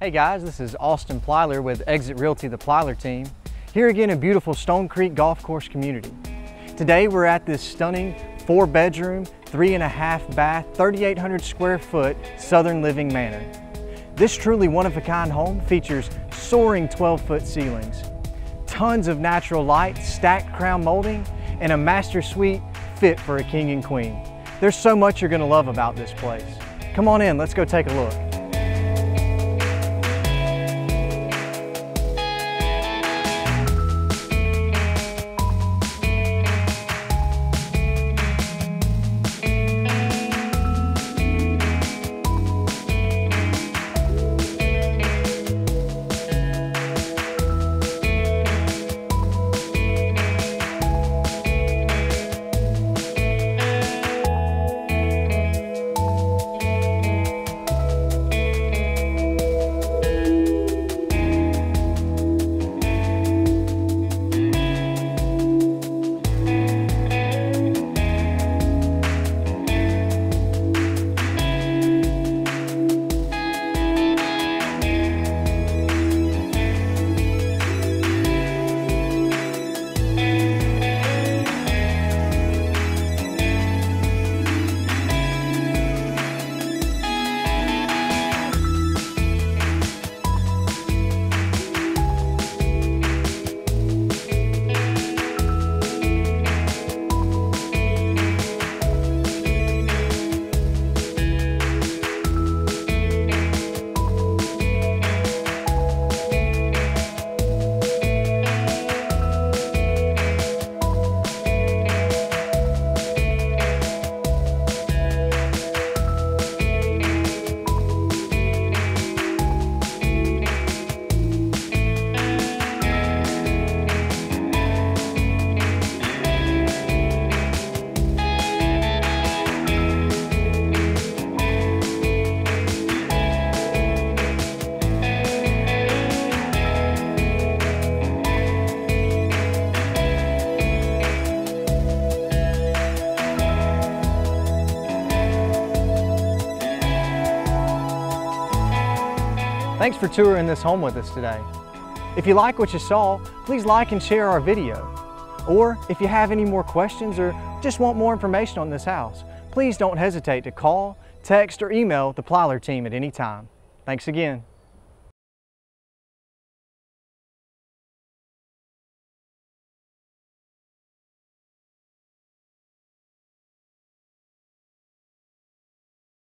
Hey guys, this is Austin Plyler with Exit Realty, the Plyler team, here again in beautiful Stone Creek Golf Course community. Today we're at this stunning four bedroom, three and a half bath, 3,800 square foot Southern Living Manor. This truly one of a kind home features soaring 12 foot ceilings, tons of natural light, stacked crown molding, and a master suite fit for a king and queen. There's so much you're gonna love about this place. Come on in, let's go take a look. Thanks for touring this home with us today. If you like what you saw, please like and share our video. Or if you have any more questions or just want more information on this house, please don't hesitate to call, text, or email the Plyler team at any time. Thanks again.